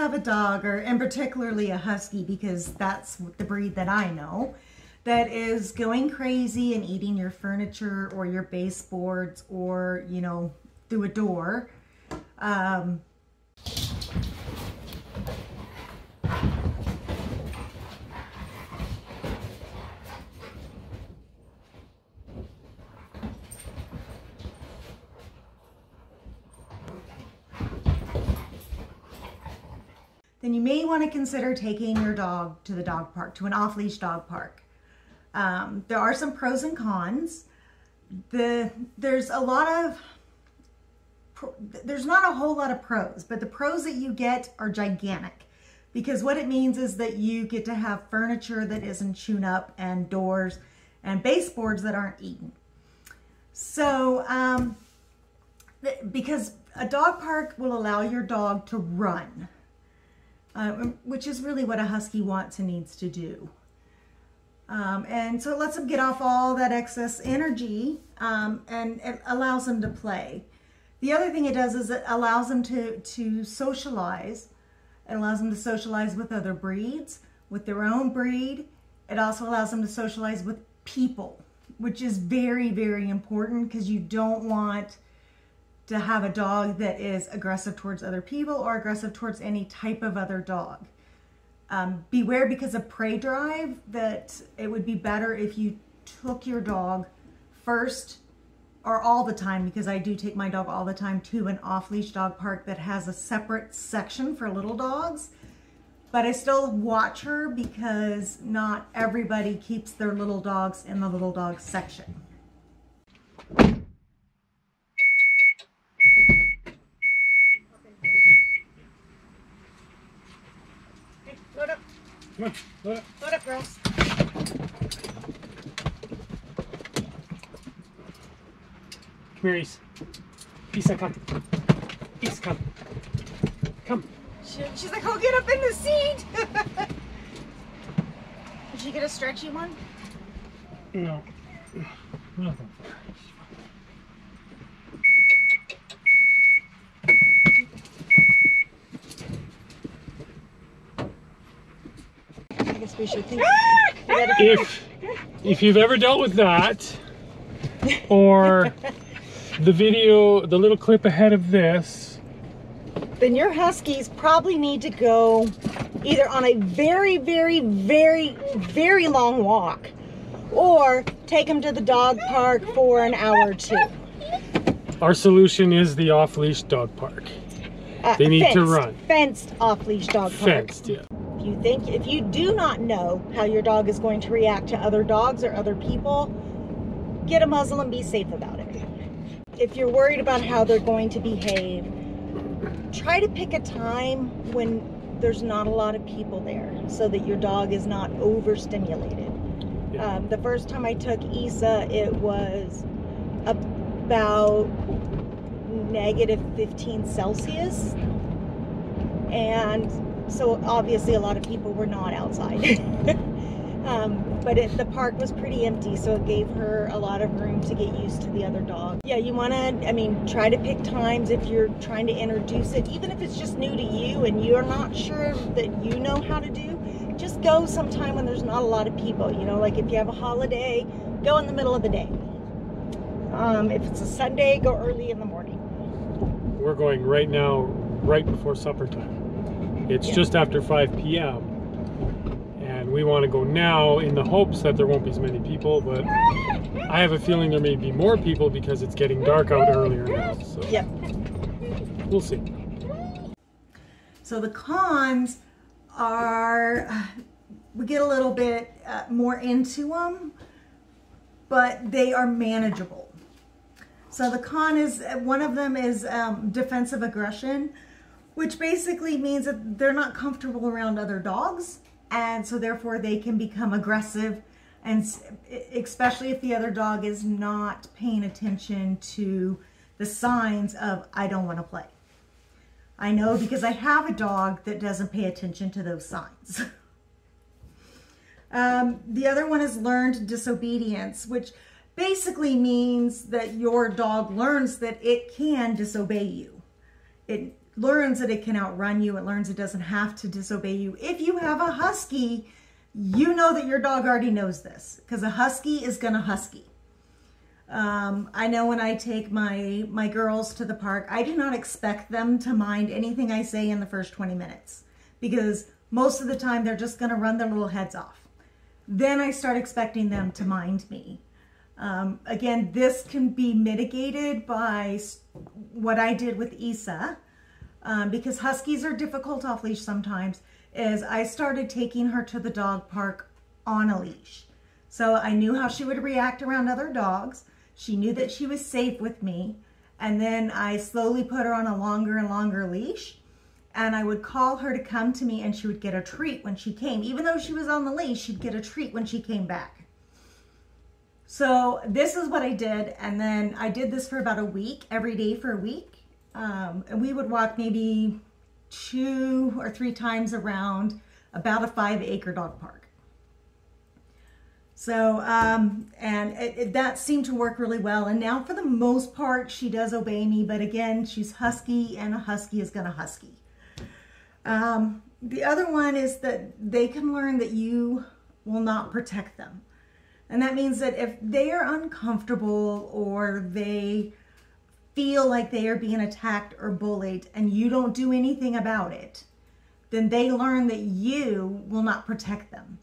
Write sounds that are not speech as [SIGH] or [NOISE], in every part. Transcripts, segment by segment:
have a dog, or and particularly a husky, because that's the breed that I know, that is going crazy and eating your furniture or your baseboards or, you know, through a door, um, you may want to consider taking your dog to the dog park, to an off-leash dog park. Um, there are some pros and cons. The there's a lot of there's not a whole lot of pros, but the pros that you get are gigantic because what it means is that you get to have furniture that isn't chewed up and doors and baseboards that aren't eaten. So, um, because a dog park will allow your dog to run, uh, which is really what a husky wants and needs to do. Um, and so it lets them get off all that excess energy um, and it allows them to play. The other thing it does is it allows them to, to socialize. It allows them to socialize with other breeds, with their own breed. It also allows them to socialize with people, which is very, very important because you don't want to have a dog that is aggressive towards other people or aggressive towards any type of other dog. Um, beware because of prey drive that it would be better if you took your dog first or all the time because I do take my dog all the time to an off-leash dog park that has a separate section for little dogs. But I still watch her because not everybody keeps their little dogs in the little dog section. Come on, load up. load up, girls. Come here, Ise. Isa, come. Isa, come. Come. She, she's like, I'll get up in the seat. [LAUGHS] Did she get a stretchy one? No. Nothing. We should think. If if you've ever dealt with that, or the video, the little clip ahead of this, then your huskies probably need to go either on a very, very, very, very long walk or take them to the dog park for an hour or two. our solution is the off-leash dog park. Uh, They need to run. Fenced off leash dog park. Fenced, yeah. If you think, if you do not know how your dog is going to react to other dogs or other people, get a muzzle and be safe about it. If you're worried about how they're going to behave, try to pick a time when there's not a lot of people there so that your dog is not overstimulated. Yeah. Um, the first time I took Isa, it was about negative 15 Celsius. And so obviously a lot of people were not outside. [LAUGHS] um, but it, the park was pretty empty, so it gave her a lot of room to get used to the other dog. Yeah, you want to, I mean, try to pick times if you're trying to introduce it, even if it's just new to you and you're not sure that you know how to do. Just go sometime when there's not a lot of people. You know, like if you have a holiday, go in the middle of the day. Um, if it's a Sunday, go early in the morning. We're going right now, right before supper time. It's Yeah. just after 5 p.m. And we want to go now in the hopes that there won't be as many people, but I have a feeling there may be more people because it's getting dark out earlier now. So Yep. we'll see. So the cons are uh, we get a little bit uh, more into them, but they are manageable. So the con is one of them is um, defensive aggression, which basically means that they're not comfortable around other dogs, and so therefore they can become aggressive, and especially if the other dog is not paying attention to the signs of I don't want to play. I know because I have a dog that doesn't pay attention to those signs. [LAUGHS] Um, the other one is learned disobedience, which basically means that your dog learns that it can disobey you. It learns that it can outrun you. It learns it doesn't have to disobey you. If you have a husky, you know that your dog already knows this because a husky is going to husky. Um, I know when I take my my girls to the park, I do not expect them to mind anything I say in the first 20 minutes because most of the time they're just going to run their little heads off. Then I start expecting them to mind me. Um, again, this can be mitigated by what I did with Isa um, because huskies are difficult off leash sometimes. Is I started taking her to the dog park on a leash. So I knew how she would react around other dogs. She knew that she was safe with me. And then I slowly put her on a longer and longer leash. And I would call her to come to me and she would get a treat when she came. Even though she was on the leash, she'd get a treat when she came back. So this is what I did. And then I did this for about a week, every day for a week. Um, and we would walk maybe two or three times around about a five acre dog park. So, um, and it, it, that seemed to work really well. And now for the most part, she does obey me. But again, she's husky and a husky is going to husky. Um, the other one is that they can learn that you will not protect them. And that means that if they are uncomfortable or they feel like they are being attacked or bullied and you don't do anything about it, then they learn that you will not protect them.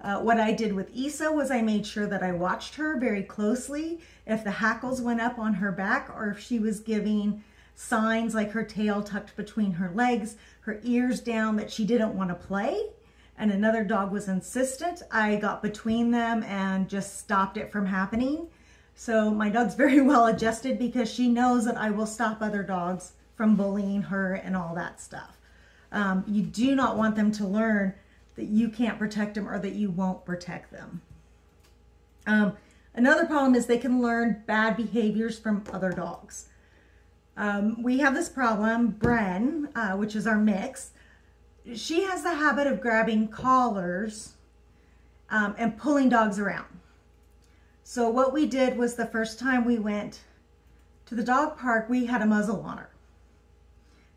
Uh, what I did with Isa was I made sure that I watched her very closely. If the hackles went up on her back or if she was giving signs like her tail tucked between her legs, her ears down that she didn't want to play, and another dog was insistent, I got between them and just stopped it from happening. So my dog's [LAUGHS] very well adjusted because she knows that I will stop other dogs from bullying her and all that stuff. Um, you do not want them to learn that you can't protect them or that you won't protect them. Um, another problem is they can learn bad behaviors from other dogs. Um, we have this problem, Bren, uh, which is our mix. She has the habit of grabbing collars um, and pulling dogs around. So what we did was the first time we went to the dog park, we had a muzzle on her.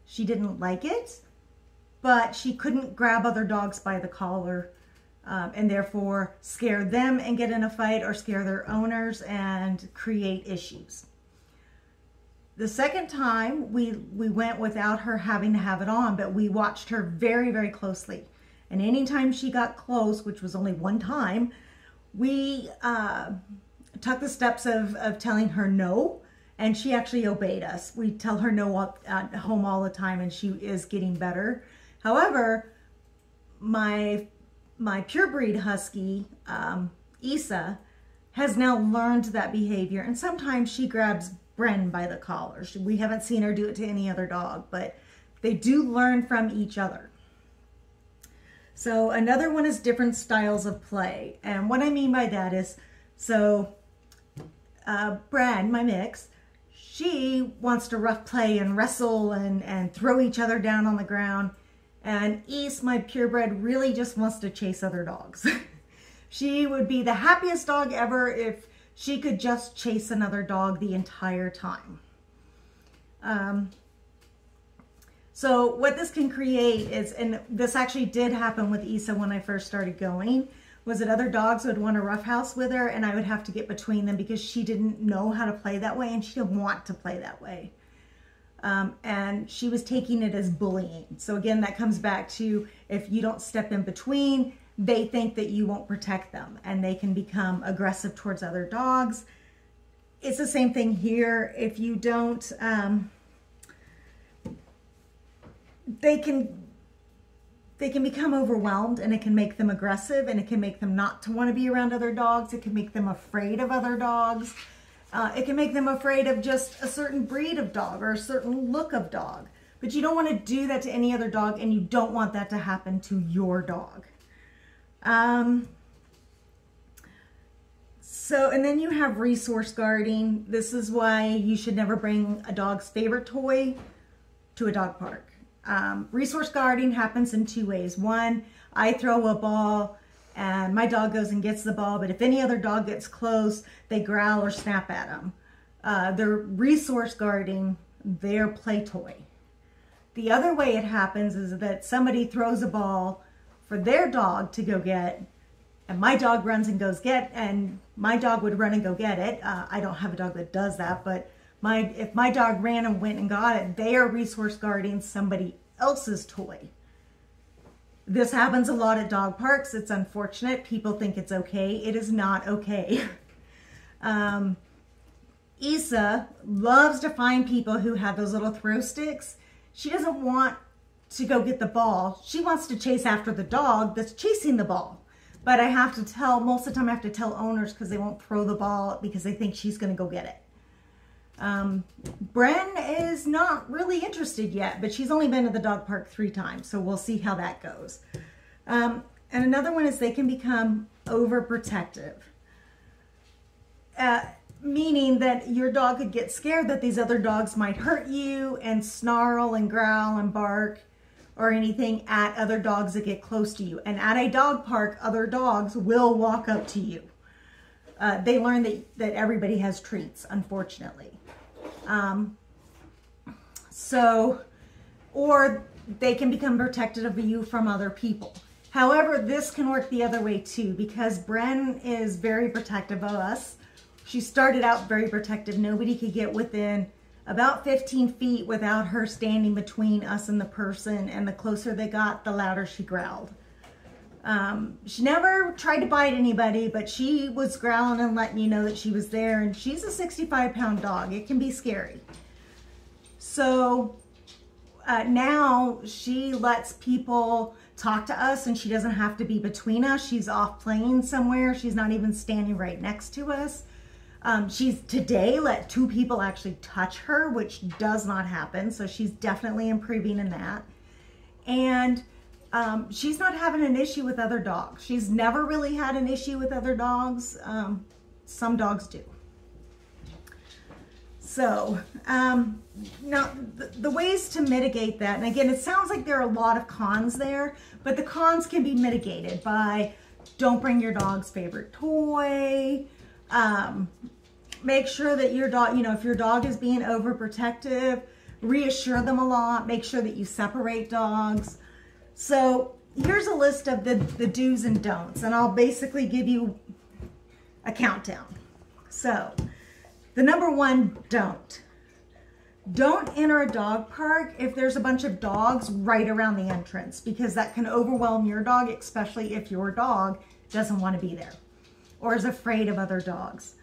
She didn't like it but she couldn't grab other dogs by the collar um, and therefore scare them and get in a fight or scare their owners and create issues. The second time we, we went without her having to have it on, but we watched her very, very closely. And anytime she got close, which was only one time, we uh, took the steps of, of telling her no, and she actually obeyed us. We tell her no at home all the time, and she is getting better. However, my my pure breed husky, um, Isa, has now learned that behavior, and sometimes she grabs Bren by the collar. We haven't seen her do it to any other dog, but they do learn from each other. So another one is different styles of play. And what I mean by that is, so uh, Bren, my mix, she wants to rough play and wrestle and, and throw each other down on the ground. And Isa, my purebred, really just wants to chase other dogs. [LAUGHS] she would be the happiest dog ever if she could just chase another dog the entire time. Um, so what this can create is, and this actually did happen with Isa when I first started going, was that other dogs would want to roughhouse with her and I would have to get between them because she didn't know how to play that way and she didn't want to play that way. Um, and she was taking it as bullying. So again, that comes back to if you don't step in between, they think that you won't protect them and they can become aggressive towards other dogs. It's the same thing here. If you don't, um, they can they can become overwhelmed and it can make them aggressive and it can make them not to want to be around other dogs. It can make them afraid of other dogs. Uh, it can make them afraid of just a certain breed of dog or a certain look of dog. But you don't want to do that to any other dog and you don't want that to happen to your dog. Um, so, and then you have resource guarding. This is why you should never bring a dog's favorite toy to a dog park. Um, resource guarding happens in two ways. One, I throw a ball and my dog goes and gets the ball, but if any other dog gets close, they growl or snap at them. Uh, they're resource guarding their play toy. The other way it happens is that somebody throws a ball for their dog to go get, and my dog runs and goes get, and my dog would run and go get it. Uh, I don't have a dog that does that, but my if my dog ran and went and got it, they are resource guarding somebody else's toy. This happens a lot at dog parks. It's unfortunate. People think it's okay. It is not okay. [LAUGHS] um, Isa loves to find people who have those little throw sticks. She doesn't want to go get the ball. She wants to chase after the dog that's chasing the ball. But I have to tell, most of the time I have to tell owners because they won't throw the ball because they think she's going to go get it. Um, Bren is not really interested yet, but she's only been to the dog park three times, so we'll see how that goes. Um, and another one is they can become overprotective, uh, meaning that your dog could get scared that these other dogs might hurt you and snarl and growl and bark or anything at other dogs that get close to you. And at a dog park, other dogs will walk up to you. Uh, they learn that, that everybody has treats, unfortunately. Um, so, or they can become protective of you from other people. However, this can work the other way too because Bren is very protective of us. She started out very protective. Nobody could get within about 15 feet without her standing between us and the person. And the closer they got, the louder she growled. Um, she never tried to bite anybody, but she was growling and letting you know that she was there. And she's a 65 pound dog. It can be scary. So uh, now she lets people talk to us and she doesn't have to be between us. She's off playing somewhere. She's not even standing right next to us. Um, she's today let two people actually touch her, which does not happen. So she's definitely improving in that. And um, she's not having an issue with other dogs. She's never really had an issue with other dogs. Um, some dogs do. So, um, now the, the, ways to mitigate that, and again, it sounds like there are a lot of cons there, but the cons can be mitigated by don't bring your dog's favorite toy, um, make sure that your dog, you know, if your dog is being overprotective, reassure them a lot, make sure that you separate dogs. So here's a list of the, the do's and don'ts, and I'll basically give you a countdown. So the number one don't. Don't enter a dog park if there's a bunch of dogs right around the entrance because that can overwhelm your dog, especially if your dog doesn't want to be there or is afraid of other dogs.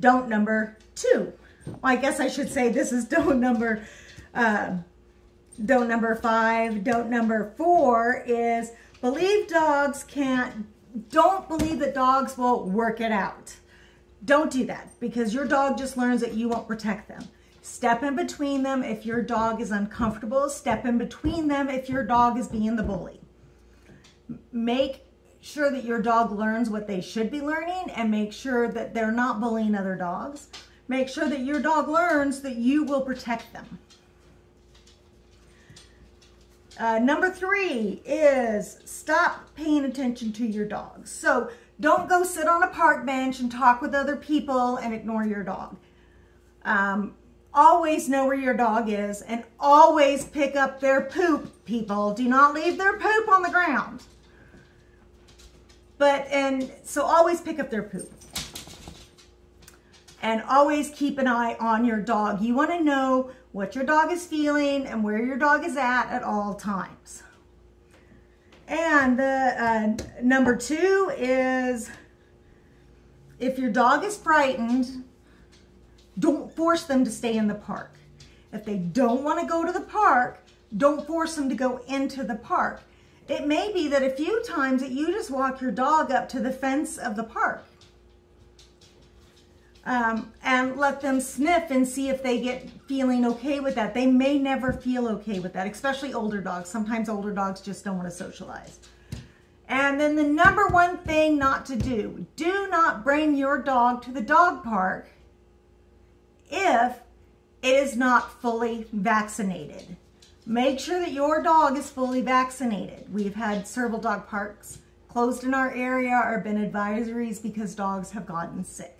Don't number two. Well, I guess I should say this is [LAUGHS] don't number uh, don't number five. Don't number four is believe dogs can't, don't believe that dogs will work it out. Don't do that because your dog just learns that you won't protect them. Step in between them if your dog is uncomfortable. Step in between them if your dog is being the bully. Make sure that your dog learns what they should be learning and make sure that they're not bullying other dogs. Make sure that your dog learns that you will protect them. Uh, number three is stop paying attention to your dogs. So don't go sit on a park bench and talk with other people and ignore your dog. Um, always know where your dog is and always pick up their poop, people. Do not leave their poop on the ground. But, and so always pick up their poop. And always keep an eye on your dog. You want to know what your dog is feeling and where your dog is at at all times. And the uh, number two is if your dog is frightened, don't force them to stay in the park. If they don't want to go to the park, don't force them to go into the park. It may be that a few times that you just walk your dog up to the fence of the park um, and let them sniff and see if they get feeling okay with that. They may never feel okay with that, especially older dogs. Sometimes older dogs just don't want to socialize. And then the number one thing not to do, do not bring your dog to the dog park if it is not fully vaccinated. Make sure that your dog is fully vaccinated. We've had several dog parks closed in our area or been advisories because dogs have gotten sick.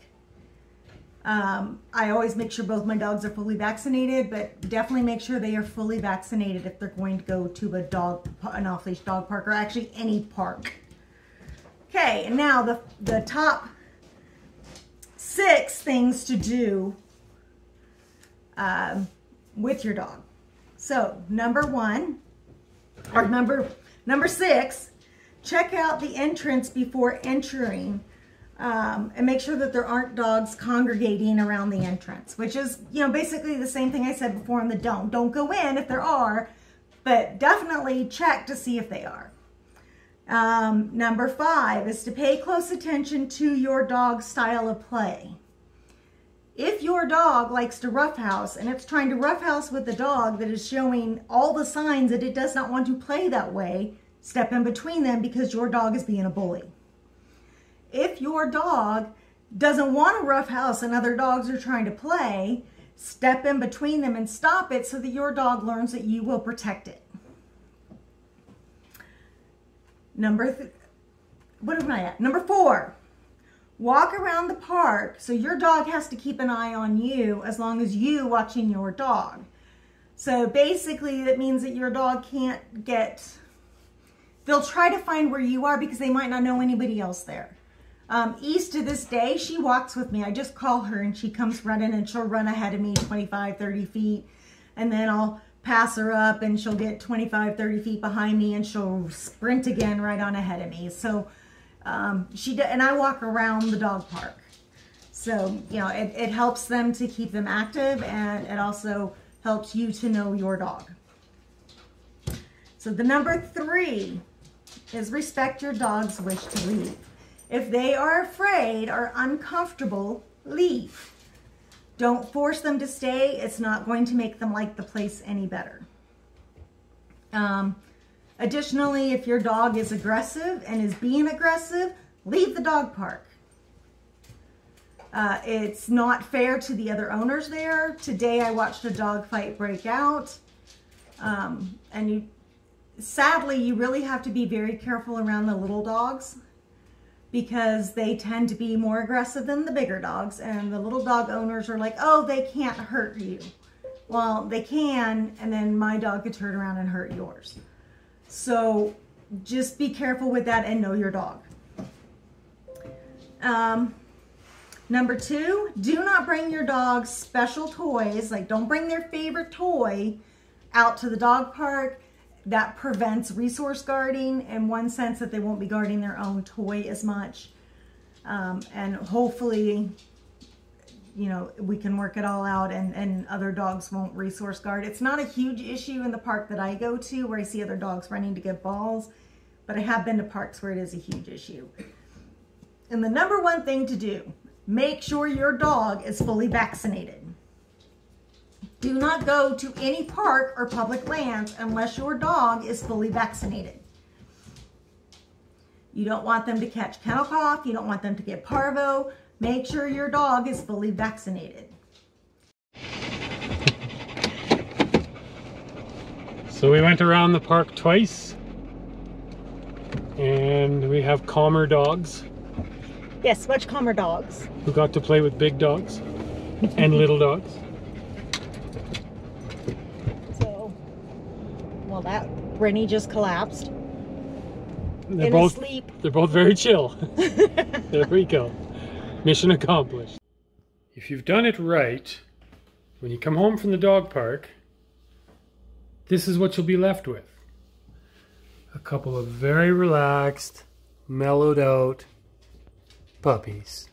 Um, I always make sure both my dogs are fully vaccinated, but definitely make sure they are fully vaccinated if they're going to go to a dog, an off-leash dog park, or actually any park. Okay, and now the, the top six things to do um, with your dog. So number one, or number number six, check out the entrance before entering um, and make sure that there aren't dogs congregating around the entrance, which is, you know, basically the same thing I said before on the don't. Don't go in if there are, but definitely check to see if they are. Um, number five is to pay close attention to your dog's style of play. If your dog likes to roughhouse and it's trying to roughhouse with a dog that is showing all the signs that it does not want to play that way, step in between them because your dog is being a bully if your dog doesn't want to roughhouse and other dogs are trying to play, step in between them and stop it so that your dog learns that you will protect it. Number, what am I at? Number four, walk around the park so your dog has to keep an eye on you as long as you watching your dog. So basically that means that your dog can't get, they'll try to find where you are because they might not know anybody else there. Um, Isa to this day, she walks with me. I just call her and she comes running and she'll run ahead of me 25, 30 feet. And then I'll pass her up and she'll get 25, 30 feet behind me and she'll sprint again right on ahead of me. So um, she, and I walk around the dog park. So, you know, it, it helps them to keep them active and it also helps you to know your dog. So the number three is respect your dog's wish to leave. If they are afraid or uncomfortable, leave. Don't force them to stay. It's not going to make them like the place any better. Um, additionally, if your dog is aggressive and is being aggressive, leave the dog park. Uh, it's not fair to the other owners there. Today I watched a dog fight break out. Um, and you, sadly, you really have to be very careful around the little dogs because they tend to be more aggressive than the bigger dogs. And the little dog owners are like, oh, they can't hurt you. Well, they can, and then my dog could turn around and hurt yours. So just be careful with that and know your dog. Um, number two, do not bring your dog's special toys, like don't bring their favorite toy out to the dog park that prevents resource guarding in one sense that they won't be guarding their own toy as much. Um, and hopefully, you know, we can work it all out and, and other dogs won't resource guard. It's not a huge issue in the park that I go to where I see other dogs running to get balls, but I have been to parks where it is a huge issue. And the number one thing to do, make sure your dog is fully vaccinated. Do not go to any park or public lands unless your dog is fully vaccinated. You don't want them to catch kennel cough. You don't want them to get parvo. Make sure your dog is fully vaccinated. So we went around the park twice and we have calmer dogs. Yes, much calmer dogs. Who got to play with big dogs and little dogs. Well, that Rennie just collapsed. They're both asleep. They're both very chill. there we go. Mission accomplished. If you've done it right, when you come home from the dog park, this is what you'll be left with. A couple of very relaxed, mellowed out puppies.